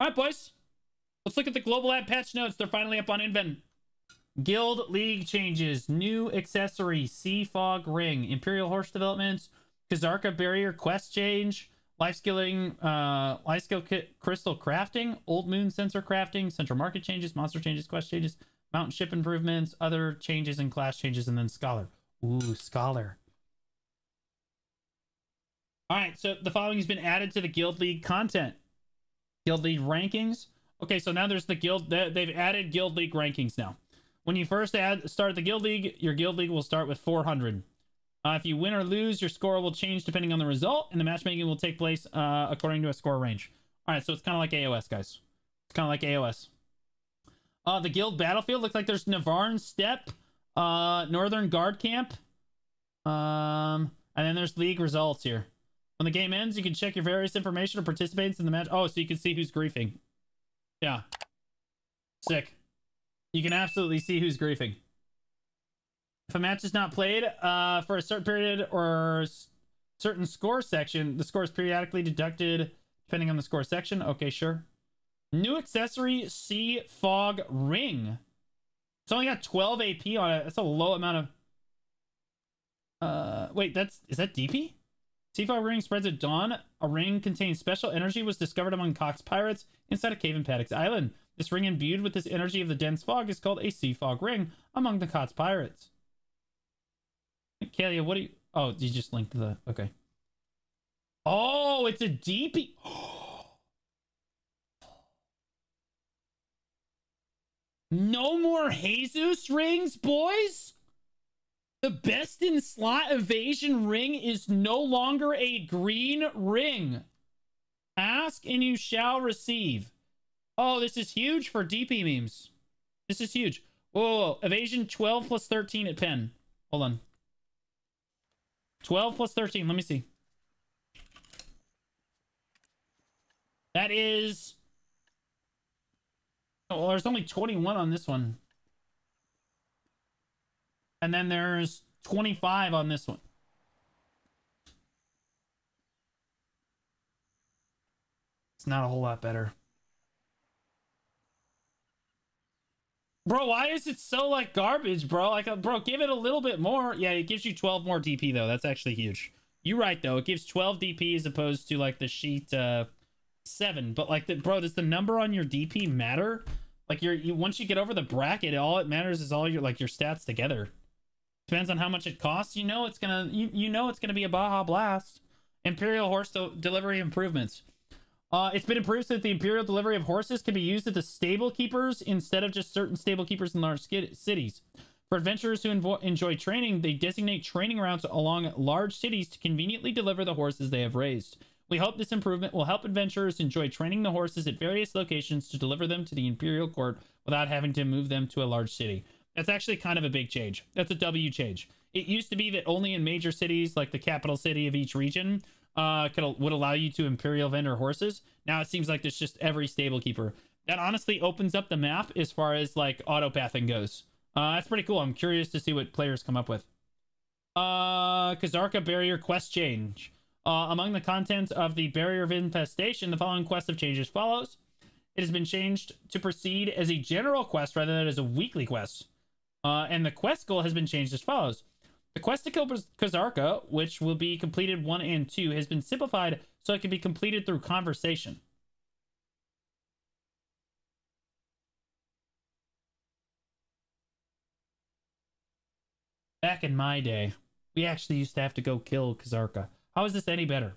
All right, boys. Let's look at the global lab patch notes. They're finally up on Inven. Guild League changes. New accessory. Sea Fog Ring. Imperial Horse developments. Kazarka Barrier quest change. Life skilling, uh, life skill kit, crystal crafting, old moon sensor crafting, central market changes, monster changes, quest changes, mountain ship improvements, other changes and class changes, and then scholar. Ooh, scholar. All right, so the following has been added to the Guild League content. Guild League rankings. Okay, so now there's the Guild. They've added Guild League rankings now. When you first add start the Guild League, your Guild League will start with 400. Uh, if you win or lose, your score will change depending on the result, and the matchmaking will take place uh, according to a score range. All right, so it's kind of like AOS, guys. It's kind of like AOS. Uh, the guild battlefield looks like there's Navarn Steppe, uh, Northern Guard Camp, um, and then there's league results here. When the game ends, you can check your various information or participants in the match. Oh, so you can see who's griefing. Yeah. Sick. You can absolutely see who's griefing. If a match is not played uh, for a certain period or certain score section, the score is periodically deducted depending on the score section. Okay, sure. New accessory, Sea Fog Ring. It's only got 12 AP on it. That's a low amount of... Uh, wait, that's... Is that DP? Sea Fog Ring spreads at dawn. A ring containing special energy was discovered among Cox pirates inside a cave in Padix Island. This ring imbued with this energy of the dense fog is called a Sea Fog Ring among the Cox pirates. Kalia, what do you... Oh, you just linked the... Okay. Oh, it's a DP... No more Jesus rings, boys? The best in slot evasion ring is no longer a green ring. Ask and you shall receive. Oh, this is huge for DP memes. This is huge. Whoa, whoa, whoa. evasion 12 plus 13 at pen. Hold on. 12 plus 13. Let me see. That is... Oh, there's only 21 on this one. And then there's 25 on this one. It's not a whole lot better. Bro, why is it so like garbage, bro? Like, uh, bro, give it a little bit more. Yeah, it gives you 12 more DP though. That's actually huge. You're right though. It gives 12 DP as opposed to like the sheet uh seven. But like, the, bro, does the number on your DP matter? Like, you're you once you get over the bracket, all it matters is all your like your stats together. Depends on how much it costs. You know it's gonna you you know it's gonna be a Baja Blast. Imperial horse delivery improvements. Uh, it's been improved so that the imperial delivery of horses can be used at the stable keepers instead of just certain stable keepers in large cities. For adventurers who enjoy training, they designate training routes along large cities to conveniently deliver the horses they have raised. We hope this improvement will help adventurers enjoy training the horses at various locations to deliver them to the imperial court without having to move them to a large city. That's actually kind of a big change. That's a W change. It used to be that only in major cities, like the capital city of each region, uh, could would allow you to imperial vendor horses. Now it seems like there's just every stable keeper. That honestly opens up the map as far as like auto pathing goes. Uh, that's pretty cool. I'm curious to see what players come up with. Uh, Kazarka barrier quest change. Uh, among the contents of the barrier of infestation, the following quest of changed as follows. It has been changed to proceed as a general quest rather than as a weekly quest. Uh, and the quest goal has been changed as follows. The quest to kill Kazarka, which will be completed 1 and 2, has been simplified so it can be completed through conversation. Back in my day, we actually used to have to go kill Kazarka. How is this any better?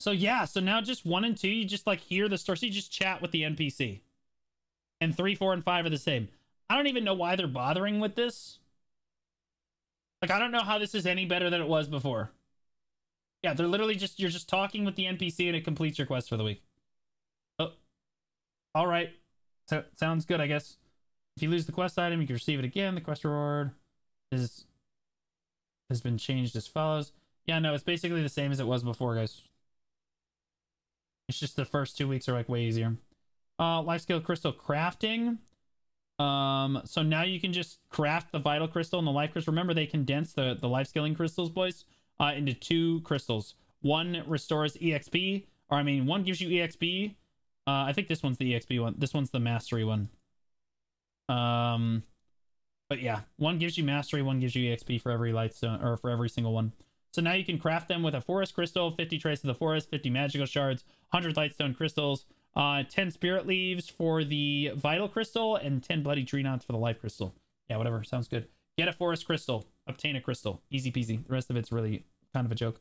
So yeah, so now just 1 and 2, you just like hear the story. So you just chat with the NPC. And 3, 4, and 5 are the same. I don't even know why they're bothering with this. Like, I don't know how this is any better than it was before. Yeah, they're literally just, you're just talking with the NPC and it completes your quest for the week. Oh, all right. So, sounds good, I guess. If you lose the quest item, you can receive it again. The quest reward is has been changed as follows. Yeah, no, it's basically the same as it was before, guys. It's just the first two weeks are like way easier. Uh, life skill crystal crafting. Um, so now you can just craft the vital crystal and the life crystal. Remember, they condense the, the life scaling crystals, boys, uh, into two crystals. One restores EXP, or I mean, one gives you EXP Uh, I think this one's the EXP one. This one's the mastery one. Um, but yeah, one gives you mastery, one gives you EXP for every lightstone or for every single one. So now you can craft them with a forest crystal, 50 trace of the forest, 50 magical shards, 100 lightstone crystals, uh, 10 spirit leaves for the vital crystal, and 10 bloody tree for the life crystal. Yeah, whatever. Sounds good. Get a forest crystal, obtain a crystal. Easy peasy. The rest of it's really kind of a joke.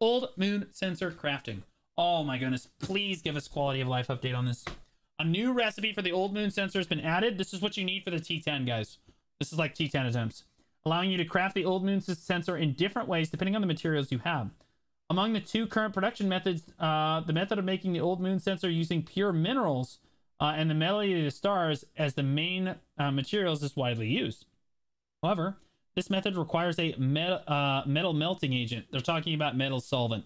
Old moon sensor crafting. Oh my goodness. Please give us quality of life update on this. A new recipe for the old moon sensor has been added. This is what you need for the T10, guys. This is like T10 attempts allowing you to craft the old moon sensor in different ways depending on the materials you have. Among the two current production methods, uh, the method of making the old moon sensor using pure minerals uh, and the melody of the stars as the main uh, materials is widely used. However, this method requires a met uh, metal melting agent. They're talking about metal solvent,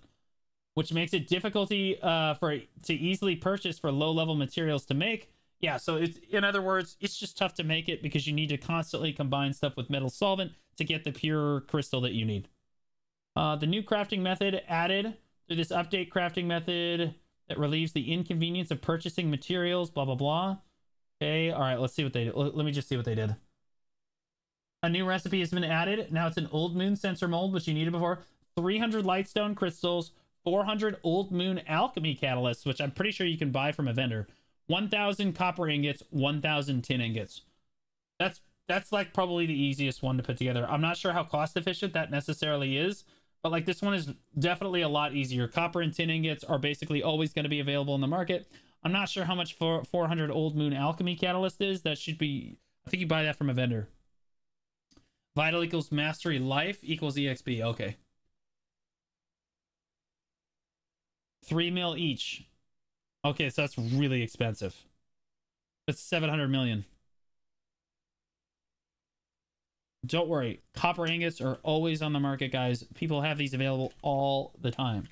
which makes it difficulty uh, for to easily purchase for low-level materials to make yeah, so it's in other words, it's just tough to make it because you need to constantly combine stuff with metal solvent to get the pure crystal that you need. Uh, the new crafting method added through this update crafting method that relieves the inconvenience of purchasing materials, blah, blah, blah. Okay, all right, let's see what they did. Let me just see what they did. A new recipe has been added. Now it's an old moon sensor mold, which you needed before. 300 lightstone crystals, 400 old moon alchemy catalysts, which I'm pretty sure you can buy from a vendor. 1000 copper ingots 1000 tin ingots that's that's like probably the easiest one to put together i'm not sure how cost efficient that necessarily is but like this one is definitely a lot easier. Copper and tin ingots are basically always going to be available in the market. I'm not sure how much for 400 old moon alchemy catalyst is. That should be i think you buy that from a vendor. Vital equals mastery life equals exp okay. Three mil each. Okay, so that's really expensive. It's 700 million. Don't worry. Copper ingots are always on the market, guys. People have these available all the time.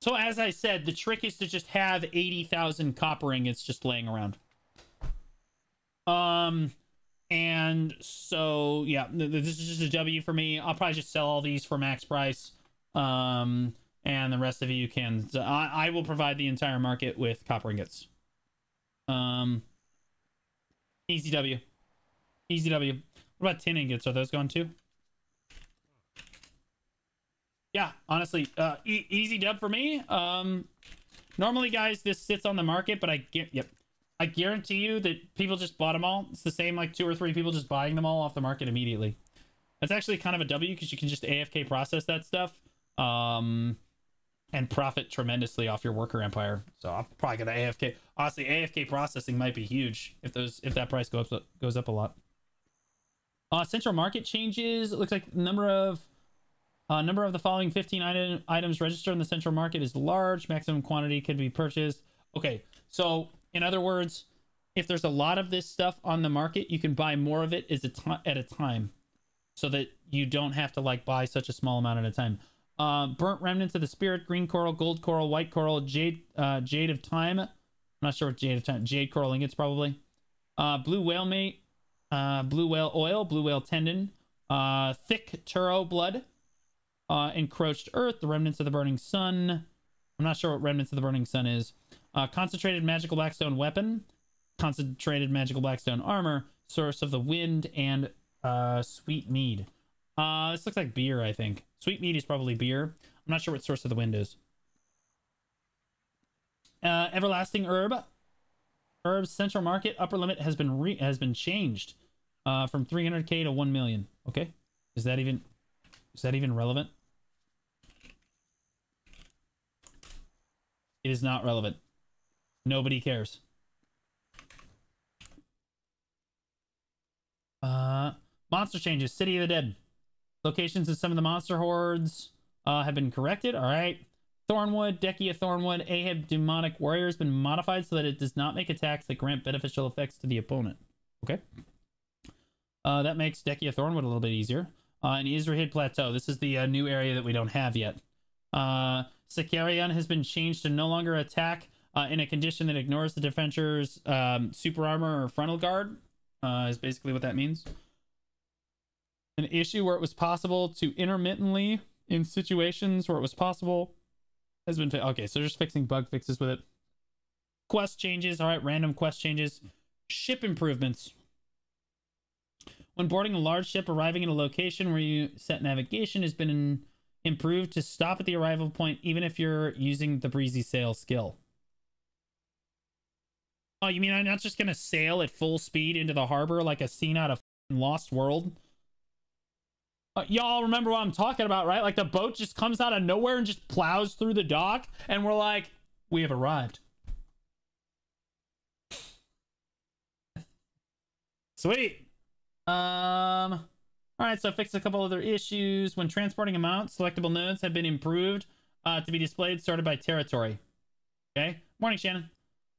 So as I said, the trick is to just have 80,000 copper ingots just laying around. Um, and so, yeah, this is just a W for me. I'll probably just sell all these for max price. Um, and the rest of you can, I, I will provide the entire market with copper ingots. Um, easy W. Easy W. What about tin ingots? Are those going too? Yeah, honestly, uh, e easy dub for me. Um, normally, guys, this sits on the market, but I get, yep, I guarantee you that people just bought them all. It's the same, like two or three people just buying them all off the market immediately. That's actually kind of a W because you can just AFK process that stuff, um, and profit tremendously off your worker empire. So I'm probably gonna AFK. Honestly, AFK processing might be huge if those if that price goes up goes up a lot. Uh, central market changes. It looks like number of uh, number of the following 15 item, items registered in the central market is large. Maximum quantity can be purchased. Okay, so in other words, if there's a lot of this stuff on the market, you can buy more of it is a at a time, so that you don't have to like buy such a small amount at a time. Uh, burnt remnants of the spirit, green coral, gold coral, white coral, jade, uh, jade of time. I'm not sure what jade of time. Jade coral ingots probably. Uh, blue whale mate, uh, blue whale oil, blue whale tendon, uh, thick turo blood, uh, encroached earth, the remnants of the burning sun. I'm not sure what remnants of the burning sun is. Uh, concentrated magical blackstone weapon, concentrated magical blackstone armor, source of the wind, and uh, sweet mead. Uh, this looks like beer, I think. Sweet mead is probably beer. I'm not sure what source of the wind is. Uh, everlasting herb. Herb's central market upper limit has been re has been changed uh, from 300k to 1 million. Okay, is that even is that even relevant? It is not relevant. Nobody cares. Uh, monster changes. City of the Dead. Locations of some of the monster hordes uh, have been corrected. All right. Thornwood, of Thornwood, Ahab Demonic Warrior has been modified so that it does not make attacks that grant beneficial effects to the opponent. Okay. Uh, that makes of Thornwood a little bit easier. uh, in Izrahid Plateau. This is the uh, new area that we don't have yet. Uh, Sakarian has been changed to no longer attack uh, in a condition that ignores the defender's um, super armor or frontal guard, uh, is basically what that means. An issue where it was possible to intermittently, in situations where it was possible, has been. Okay, so just fixing bug fixes with it. Quest changes. All right, random quest changes. Ship improvements. When boarding a large ship arriving at a location where you set navigation has been in, improved to stop at the arrival point, even if you're using the breezy sail skill. Oh, you mean I'm not just gonna sail at full speed into the harbor like a scene out of Lost World? Uh, y'all remember what I'm talking about, right? Like the boat just comes out of nowhere and just plows through the dock, and we're like, we have arrived. Sweet. Um, all right, so fix a couple other issues. When transporting amounts, selectable nodes have been improved uh, to be displayed sorted by territory. Okay. Morning, Shannon.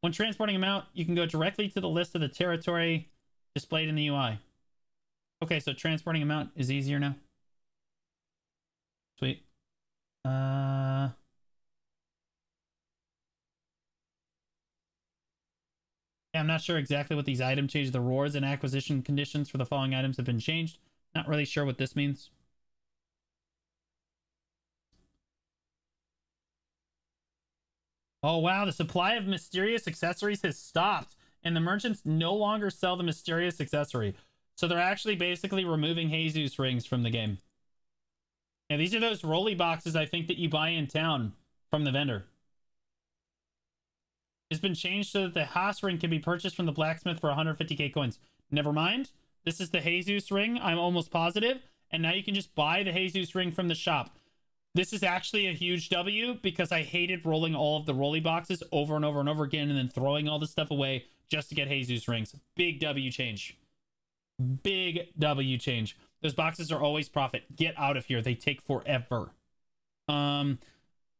When transporting amount, you can go directly to the list of the territory displayed in the UI. Okay, so transporting amount is easier now. Sweet. Uh... I'm not sure exactly what these item changes. The rewards and acquisition conditions for the following items have been changed. Not really sure what this means. Oh wow, the supply of mysterious accessories has stopped, and the merchants no longer sell the mysterious accessory. So they're actually basically removing Jesus rings from the game. Yeah, these are those rolly boxes I think that you buy in town from the vendor. It's been changed so that the Haas ring can be purchased from the blacksmith for 150k coins. Never mind. This is the Jesus ring, I'm almost positive. And now you can just buy the Jesus ring from the shop. This is actually a huge W because I hated rolling all of the rolly boxes over and over and over again and then throwing all this stuff away just to get Jesus rings. Big W change. Big W change. Those boxes are always profit. Get out of here. They take forever. Um,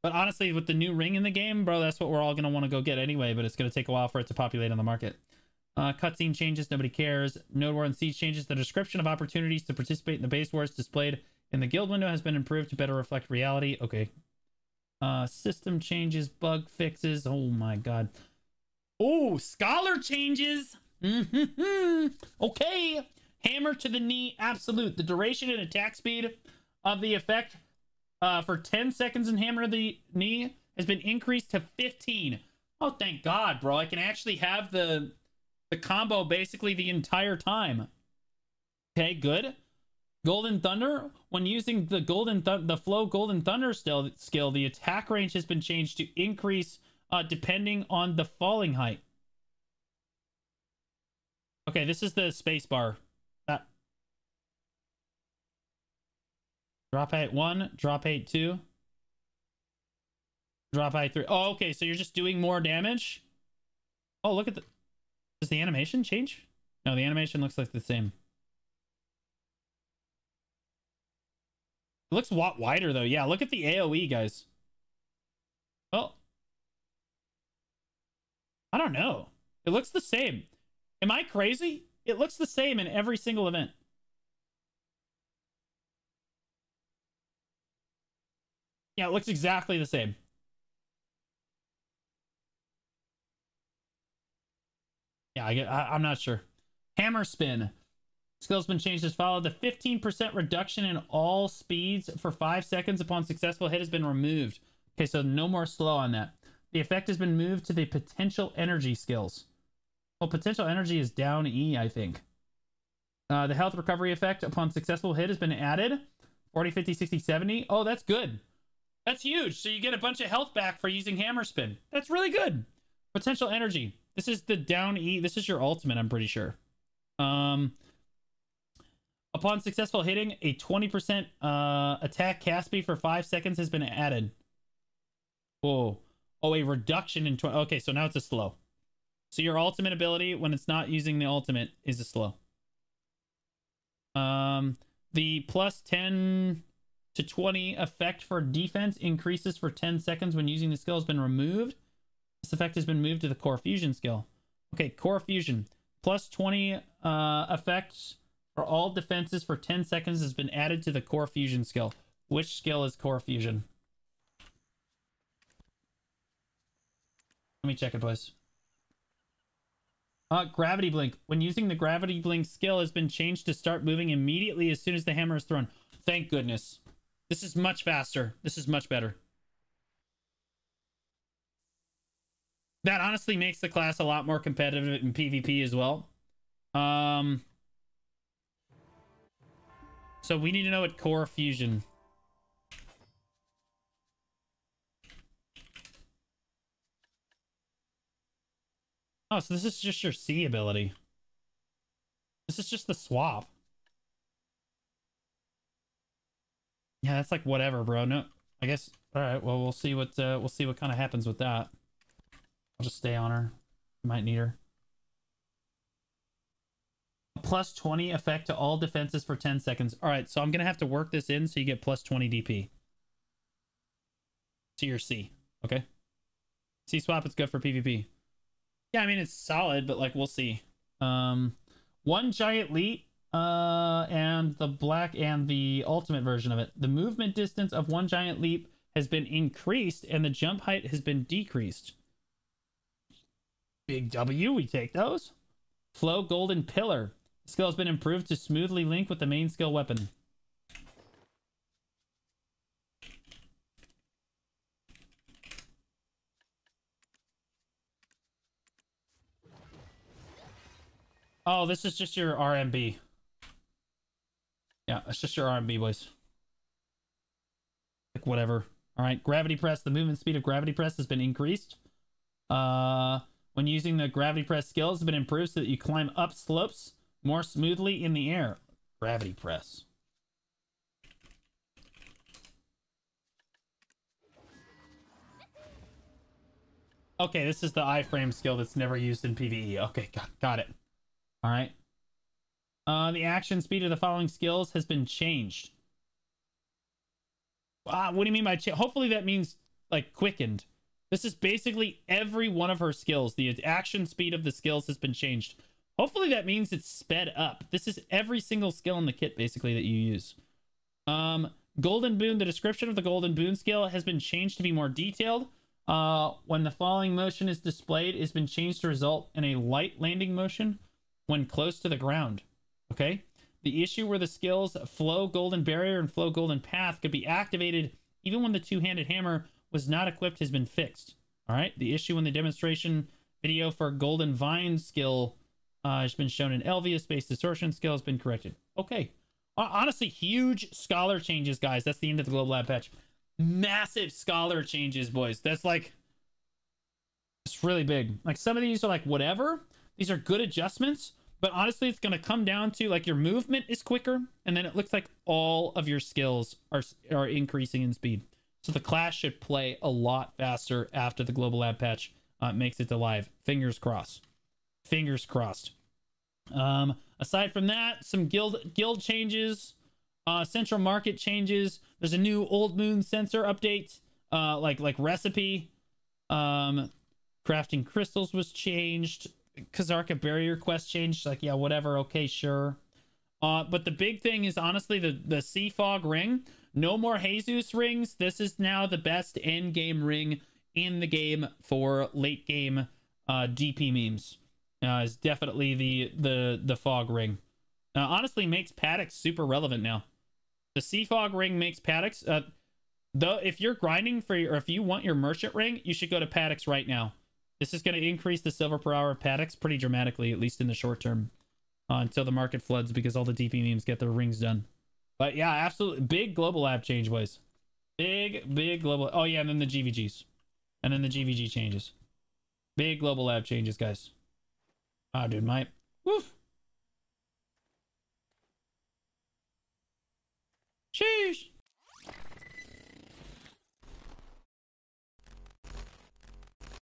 but honestly, with the new ring in the game, bro, that's what we're all gonna want to go get anyway. But it's gonna take a while for it to populate on the market. Uh, cutscene changes, nobody cares. Node War and Siege changes. The description of opportunities to participate in the base wars displayed in the guild window has been improved to better reflect reality. Okay. Uh, system changes, bug fixes. Oh my god. Oh, scholar changes. Okay. Hammer to the knee, absolute. The duration and attack speed of the effect uh, for 10 seconds in hammer to the knee has been increased to 15. Oh, thank God, bro. I can actually have the the combo basically the entire time. Okay, good. Golden Thunder, when using the Golden Th- the Flow Golden Thunder still skill, the attack range has been changed to increase uh, depending on the falling height. Okay, this is the space bar. Uh, drop height 1, drop height 2. Drop height 3. Oh, okay, so you're just doing more damage? Oh, look at the... Does the animation change? No, the animation looks like the same. It looks a lot wider though. Yeah, look at the AoE, guys. Well, I don't know. It looks the same. Am I crazy? It looks the same in every single event. Yeah, it looks exactly the same. Yeah, I get. I, I'm not sure. Hammer spin. Skill's been changed as follows. The 15% reduction in all speeds for 5 seconds upon successful hit has been removed. Okay, so no more slow on that. The effect has been moved to the potential energy skills. Well, potential energy is down E, I think. Uh, the health recovery effect upon successful hit has been added. 40, 50, 60, 70. Oh, that's good. That's huge. So you get a bunch of health back for using hammer spin. That's really good. Potential energy. This is the down E. This is your ultimate, I'm pretty sure. Um, Upon successful hitting, a 20% uh, attack cast for 5 seconds has been added. Whoa. Oh, a reduction in... 20. Okay, so now it's a slow. So your ultimate ability, when it's not using the ultimate, is a slow. Um, the plus 10 to 20 effect for defense increases for 10 seconds when using the skill has been removed. This effect has been moved to the core fusion skill. Okay, core fusion. Plus 20 uh, effects for all defenses for 10 seconds has been added to the core fusion skill. Which skill is core fusion? Let me check it, boys. Uh, gravity blink. When using the gravity blink skill has been changed to start moving immediately as soon as the hammer is thrown. Thank goodness. This is much faster. This is much better. That honestly makes the class a lot more competitive in PvP as well. Um, so we need to know what core fusion. Oh, so this is just your C ability. This is just the swap. Yeah, that's like whatever, bro. No, I guess. All right. Well, we'll see what uh, we'll see what kind of happens with that. I'll just stay on her. You might need her. Plus 20 effect to all defenses for 10 seconds. All right, so I'm going to have to work this in so you get plus 20 DP. To your C, okay? C swap, it's good for PvP. Yeah, I mean, it's solid, but like, we'll see. Um, one giant leap uh, and the black and the ultimate version of it. The movement distance of one giant leap has been increased and the jump height has been decreased. Big W, we take those. Flow Golden Pillar. Skill has been improved to smoothly link with the main skill weapon. Oh, this is just your RMB. Yeah, it's just your RMB, boys. Like, whatever. All right, gravity press. The movement speed of gravity press has been increased. Uh, when using the gravity press skills has been improved so that you climb up slopes more smoothly in the air. Gravity press. Okay, this is the iframe skill that's never used in PvE. Okay, got, got it. All right. Uh, the action speed of the following skills has been changed. Uh, what do you mean by change? Hopefully that means like quickened. This is basically every one of her skills. The action speed of the skills has been changed. Hopefully that means it's sped up. This is every single skill in the kit basically that you use. Um, Golden Boon, the description of the Golden Boon skill has been changed to be more detailed. Uh, when the following motion is displayed, it's been changed to result in a light landing motion when close to the ground. Okay? The issue where the skills Flow Golden Barrier and Flow Golden Path could be activated even when the two-handed hammer was not equipped has been fixed. All right? The issue in the demonstration video for Golden Vine skill uh, has been shown in Elvia. Space distortion skill has been corrected. Okay. Honestly, huge scholar changes, guys. That's the end of the Global Lab patch. Massive scholar changes, boys. That's like... It's really big. Like, some of these are like, whatever. These are good adjustments. But honestly, it's going to come down to like your movement is quicker, and then it looks like all of your skills are are increasing in speed. So the class should play a lot faster after the global lab patch uh, makes it to live. Fingers crossed. Fingers crossed. Um, aside from that, some guild guild changes, uh, central market changes. There's a new old moon sensor update, uh, like like recipe. Um, crafting crystals was changed. Kazarka barrier quest changed. Like, yeah, whatever. Okay, sure. Uh, but the big thing is honestly the the Sea Fog ring. No more Jesus rings. This is now the best end game ring in the game for late game uh, DP memes. Uh, is definitely the the the fog ring. Uh, honestly, makes Padix super relevant now. The Sea Fog ring makes Padix. Uh, though, if you're grinding for your, or if you want your merchant ring, you should go to Padix right now. This is going to increase the silver per hour of Padix pretty dramatically, at least in the short term, uh, until the market floods because all the DP memes get their rings done. But yeah, absolutely big global lab change, boys. Big, big global. Oh yeah, and then the GVGs, and then the GVG changes. Big global lab changes, guys. Oh, dude, my